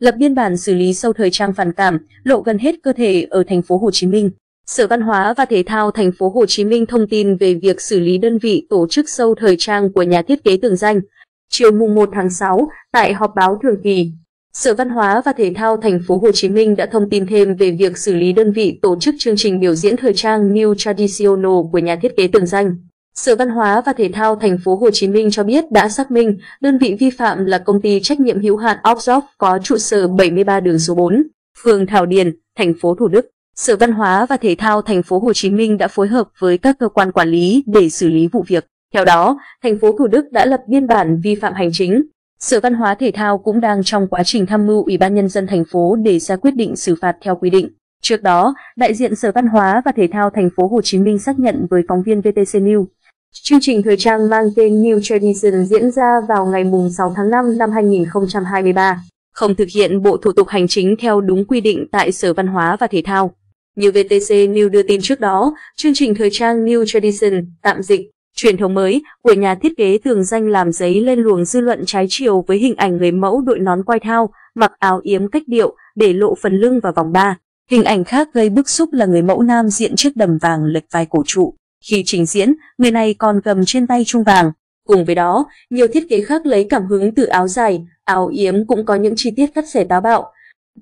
lập biên bản xử lý sâu thời trang phản cảm, lộ gần hết cơ thể ở thành phố Hồ Chí Minh. Sở Văn hóa và Thể thao thành phố Hồ Chí Minh thông tin về việc xử lý đơn vị tổ chức sâu thời trang của nhà thiết kế tường danh. Chiều mùng 1 tháng 6, tại họp báo thường kỳ, Sở Văn hóa và Thể thao thành phố Hồ Chí Minh đã thông tin thêm về việc xử lý đơn vị tổ chức chương trình biểu diễn thời trang New Traditional của nhà thiết kế tường danh. Sở Văn hóa và Thể thao thành phố Hồ Chí Minh cho biết đã xác minh đơn vị vi phạm là công ty trách nhiệm hữu hạn Oxford có trụ sở 73 đường số 4, phường Thảo Điền, thành phố Thủ Đức. Sở Văn hóa và Thể thao thành phố Hồ Chí Minh đã phối hợp với các cơ quan quản lý để xử lý vụ việc. Theo đó, thành phố Thủ Đức đã lập biên bản vi phạm hành chính. Sở Văn hóa Thể thao cũng đang trong quá trình tham mưu Ủy ban nhân dân thành phố để ra quyết định xử phạt theo quy định. Trước đó, đại diện Sở Văn hóa và Thể thao thành phố Hồ Chí Minh xác nhận với phóng viên VTC News Chương trình thời trang mang tên New Tradition diễn ra vào ngày 6 tháng 5 năm 2023, không thực hiện bộ thủ tục hành chính theo đúng quy định tại Sở Văn hóa và Thể thao. Như VTC News đưa tin trước đó, chương trình thời trang New Tradition, tạm dịch, truyền thống mới của nhà thiết kế tường danh làm giấy lên luồng dư luận trái chiều với hình ảnh người mẫu đội nón quai thao, mặc áo yếm cách điệu, để lộ phần lưng và vòng ba. Hình ảnh khác gây bức xúc là người mẫu nam diện chiếc đầm vàng lệch vai cổ trụ. Khi trình diễn, người này còn cầm trên tay trung vàng. Cùng với đó, nhiều thiết kế khác lấy cảm hứng từ áo dài, áo yếm cũng có những chi tiết cắt xẻ táo bạo.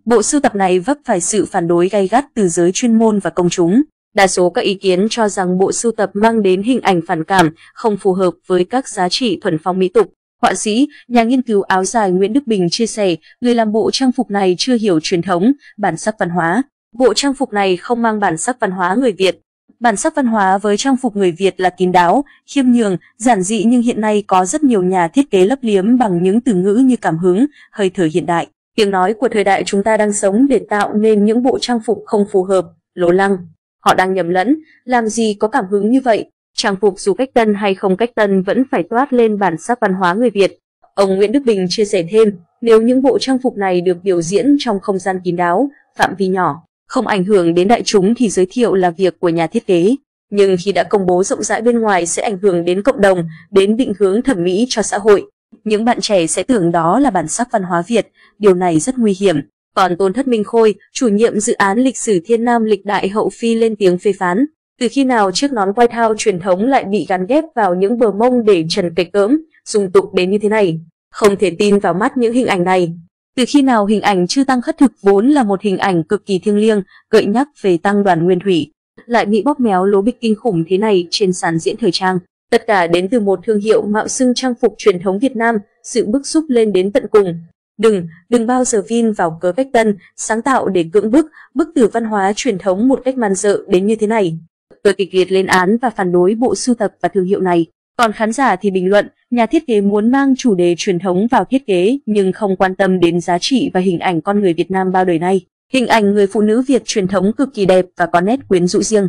Bộ sưu tập này vấp phải sự phản đối gay gắt từ giới chuyên môn và công chúng. Đa số các ý kiến cho rằng bộ sưu tập mang đến hình ảnh phản cảm, không phù hợp với các giá trị thuần phong mỹ tục. Họa sĩ, nhà nghiên cứu áo dài Nguyễn Đức Bình chia sẻ, người làm bộ trang phục này chưa hiểu truyền thống, bản sắc văn hóa. Bộ trang phục này không mang bản sắc văn hóa người Việt. Bản sắc văn hóa với trang phục người Việt là kín đáo, khiêm nhường, giản dị nhưng hiện nay có rất nhiều nhà thiết kế lấp liếm bằng những từ ngữ như cảm hứng, hơi thở hiện đại. Tiếng nói của thời đại chúng ta đang sống để tạo nên những bộ trang phục không phù hợp, lố lăng. Họ đang nhầm lẫn, làm gì có cảm hứng như vậy? Trang phục dù cách tân hay không cách tân vẫn phải toát lên bản sắc văn hóa người Việt. Ông Nguyễn Đức Bình chia sẻ thêm, nếu những bộ trang phục này được biểu diễn trong không gian kín đáo, phạm vi nhỏ, không ảnh hưởng đến đại chúng thì giới thiệu là việc của nhà thiết kế. Nhưng khi đã công bố rộng rãi bên ngoài sẽ ảnh hưởng đến cộng đồng, đến định hướng thẩm mỹ cho xã hội. Những bạn trẻ sẽ tưởng đó là bản sắc văn hóa Việt, điều này rất nguy hiểm. Còn Tôn Thất Minh Khôi, chủ nhiệm dự án lịch sử Thiên Nam lịch đại hậu phi lên tiếng phê phán. Từ khi nào chiếc nón quai thao truyền thống lại bị gắn ghép vào những bờ mông để trần kịch cỡm, dùng tục đến như thế này? Không thể tin vào mắt những hình ảnh này. Từ khi nào hình ảnh chư tăng khất thực vốn là một hình ảnh cực kỳ thiêng liêng, gợi nhắc về tăng đoàn nguyên thủy, lại bị bóp méo lố bịch kinh khủng thế này trên sàn diễn thời trang. Tất cả đến từ một thương hiệu mạo xưng trang phục truyền thống Việt Nam, sự bức xúc lên đến tận cùng. Đừng, đừng bao giờ vin vào cớ cách tân, sáng tạo để cưỡng bức, bức tử văn hóa truyền thống một cách man dợ đến như thế này. Tôi kịch liệt lên án và phản đối bộ sưu tập và thương hiệu này. Còn khán giả thì bình luận, nhà thiết kế muốn mang chủ đề truyền thống vào thiết kế nhưng không quan tâm đến giá trị và hình ảnh con người Việt Nam bao đời nay. Hình ảnh người phụ nữ Việt truyền thống cực kỳ đẹp và có nét quyến rũ riêng.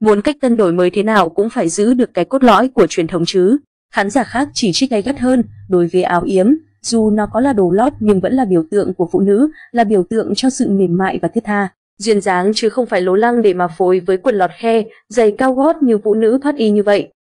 Muốn cách tân đổi mới thế nào cũng phải giữ được cái cốt lõi của truyền thống chứ. Khán giả khác chỉ trích gay gắt hơn đối với áo yếm, dù nó có là đồ lót nhưng vẫn là biểu tượng của phụ nữ, là biểu tượng cho sự mềm mại và thiết tha. Duyên dáng chứ không phải lố lăng để mà phối với quần lọt khe, giày cao gót như phụ nữ thoát y như vậy.